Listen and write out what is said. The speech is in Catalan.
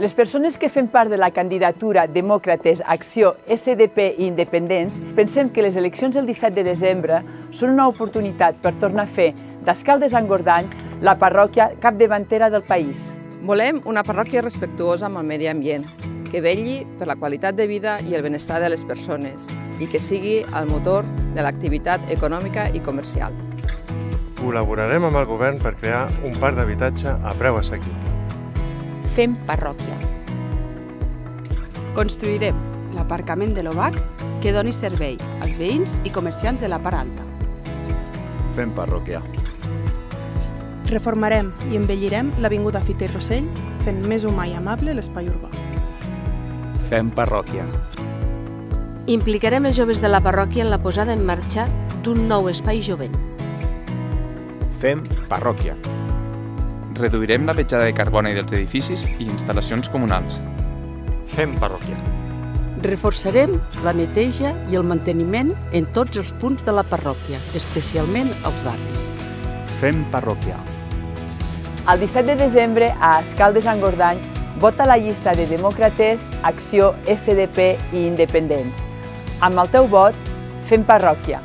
Les persones que fem part de la candidatura Demòcrates, Acció, SDP i Independents pensem que les eleccions del 17 de desembre són una oportunitat per tornar a fer d'Escaldes Engordany la parròquia capdavantera del país. Volem una parròquia respectuosa amb el medi ambient, que velli per la qualitat de vida i el benestar de les persones i que sigui el motor de l'activitat econòmica i comercial. Col·laborarem amb el govern per crear un parc d'habitatge a preu assequible. Fem parròquia. Construirem l'aparcament de l'OVAC que doni servei als veïns i comerciants de la part alta. Fem parròquia. Reformarem i embellirem l'Avinguda Fita i Rossell fent més humà i amable l'espai urbà. Fem parròquia. Implicarem els joves de la parròquia en la posada en marxa d'un nou espai jovent. Fem parròquia. Reduirem la petjada de carboni dels edificis i instal·lacions comunals. Fem parròquia. Reforçarem la neteja i el manteniment en tots els punts de la parròquia, especialment als barris. Fem parròquia. El 17 de desembre, a Escaldes Engordany, vota la llista de Demòcrates, Acció, SDP i Independents. Amb el teu vot, fem parròquia.